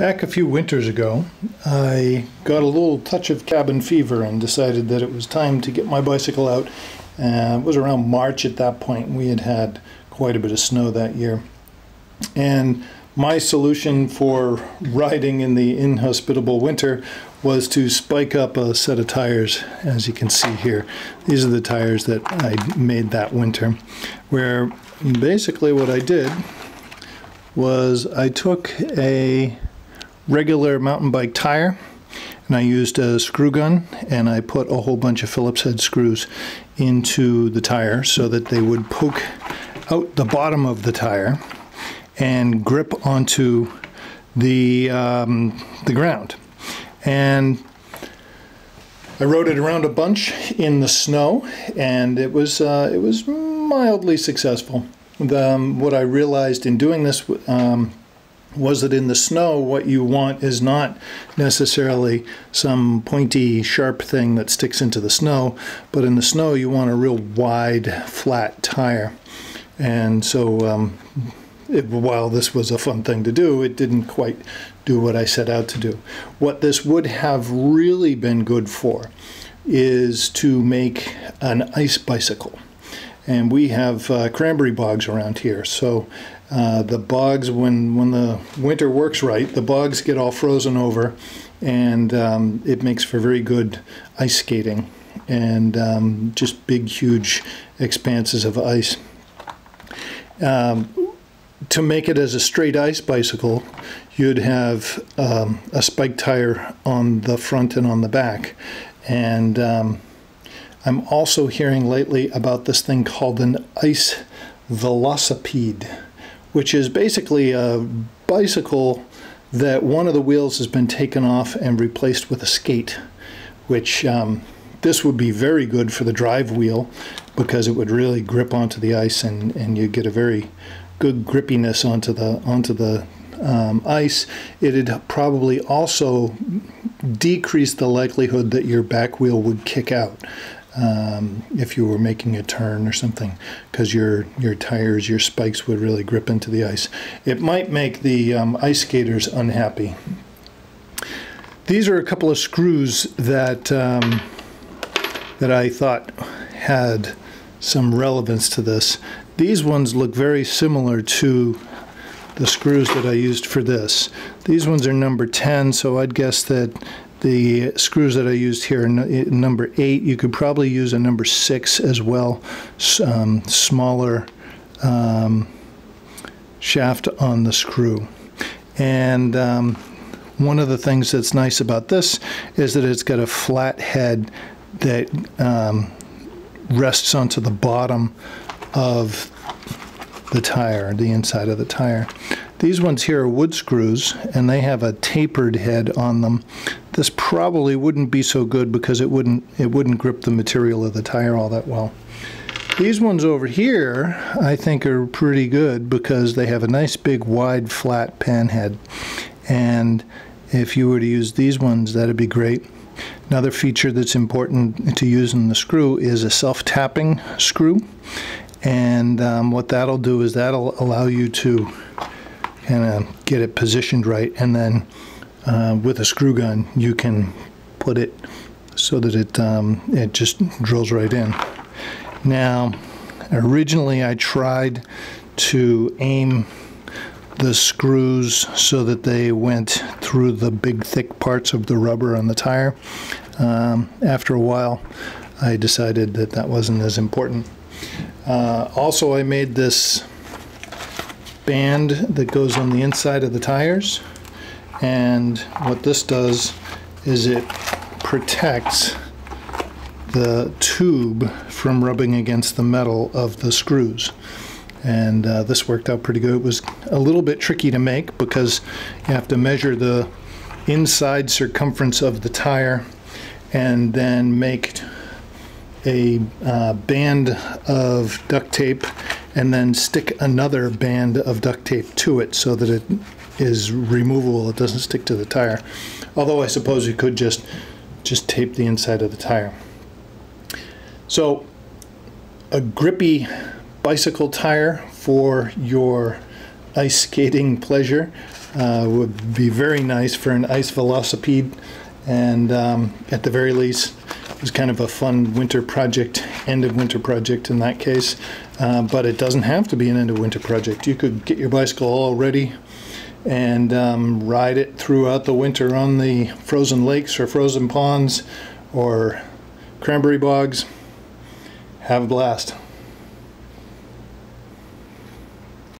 Back a few winters ago, I got a little touch of cabin fever and decided that it was time to get my bicycle out. Uh, it was around March at that point. We had had quite a bit of snow that year. And my solution for riding in the inhospitable winter was to spike up a set of tires, as you can see here. These are the tires that I made that winter, where basically what I did was I took a regular mountain bike tire and I used a screw gun and I put a whole bunch of Phillips head screws into the tire so that they would poke out the bottom of the tire and grip onto the um, the ground. And I rode it around a bunch in the snow, and it was uh, it was mildly successful. The, um, what I realized in doing this um, was that in the snow, what you want is not necessarily some pointy, sharp thing that sticks into the snow, but in the snow, you want a real wide, flat tire. And so, um, it, while this was a fun thing to do, it didn't quite do what I set out to do. What this would have really been good for is to make an ice bicycle. And we have uh, cranberry bogs around here, so uh, the bogs, when, when the winter works right, the bogs get all frozen over and um, it makes for very good ice skating and um, just big, huge expanses of ice. Um, to make it as a straight ice bicycle, you'd have um, a spike tire on the front and on the back. And um, I'm also hearing lately about this thing called an ice velocipede which is basically a bicycle that one of the wheels has been taken off and replaced with a skate, which um, this would be very good for the drive wheel because it would really grip onto the ice and, and you get a very good grippiness onto the onto the um, ice. It'd probably also decrease the likelihood that your back wheel would kick out um, if you were making a turn or something, because your your tires, your spikes would really grip into the ice. It might make the um, ice skaters unhappy. These are a couple of screws that um, that I thought had some relevance to this. These ones look very similar to the screws that I used for this. These ones are number 10, so I'd guess that the screws that I used here, number eight, you could probably use a number six as well, um, smaller um, shaft on the screw. And um, one of the things that's nice about this is that it's got a flat head that um, rests onto the bottom of the tire, the inside of the tire. These ones here are wood screws, and they have a tapered head on them. This probably wouldn't be so good because it wouldn't it wouldn't grip the material of the tire all that well. These ones over here, I think, are pretty good because they have a nice big wide flat pan head. And if you were to use these ones, that'd be great. Another feature that's important to use in the screw is a self-tapping screw. And um, what that'll do is that'll allow you to kind of get it positioned right. And then uh, with a screw gun, you can put it so that it, um, it just drills right in. Now, originally I tried to aim the screws so that they went through the big thick parts of the rubber on the tire. Um, after a while, I decided that that wasn't as important. Uh, also, I made this band that goes on the inside of the tires. And what this does is it protects the tube from rubbing against the metal of the screws. And uh, this worked out pretty good. It was a little bit tricky to make because you have to measure the inside circumference of the tire and then make a uh, band of duct tape and then stick another band of duct tape to it so that it is removable. It doesn't stick to the tire. Although I suppose you could just just tape the inside of the tire. So a grippy bicycle tire for your ice skating pleasure. Uh, would be very nice for an ice velocipede, and um, at the very least, it was kind of a fun winter project, end of winter project in that case. Uh, but it doesn't have to be an end of winter project. You could get your bicycle all ready and um, ride it throughout the winter on the frozen lakes or frozen ponds or cranberry bogs. Have a blast.